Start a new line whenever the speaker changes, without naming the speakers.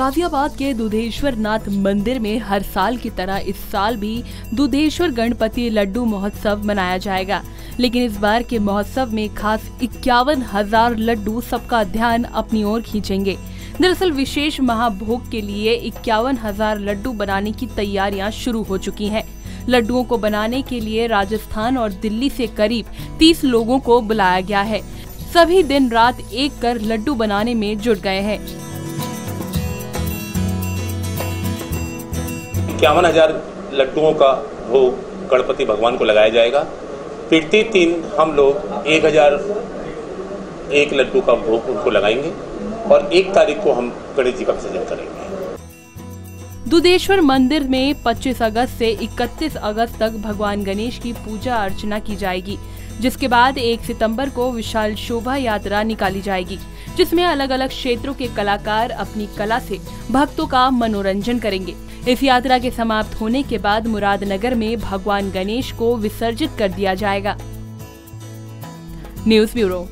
गाजियाबाद के दुधेश्वर नाथ मंदिर में हर साल की तरह इस साल भी दुधेश्वर गणपति लड्डू महोत्सव मनाया जाएगा। लेकिन इस बार के महोत्सव में खास इक्यावन हज़ार लड्डू सबका ध्यान अपनी ओर खींचेंगे। दरअसल विशेष महाभोग के लिए इक्यावन हज़ार लड्डू बनाने की तैयारियाँ शुरू हो चुकी हैं। लड्डुओं को बनाने के लिए राजस्थान और दिल्ली से करीब 30 लोगों को बुलाया गया है। सभी दिन रात एक कर लड्डू बनाने में जुट गए हैं।
इक्यावन हज़ार लड्डुओं का भोग गणपति भगवान को लगाया जाएगा। फिरती दिन हम लोग एक हज़ार एक लड्डू का भोग उनको लगाएँगे और एक तारीख को हम गणेश जी का विसर्जन करेंगे।
दुधेश्वर मंदिर में 25 अगस्त से 31 अगस्त तक भगवान गणेश की पूजा अर्चना की जाएगी, जिसके बाद 1 सितंबर को विशाल शोभा यात्रा निकाली जाएगी, जिसमें अलग अलग क्षेत्रों के कलाकार अपनी कला से भक्तों का मनोरंजन करेंगे। इस यात्रा के समाप्त होने के बाद मुरादनगर में भगवान गणेश को विसर्जित कर दिया जाएगा। News bureau.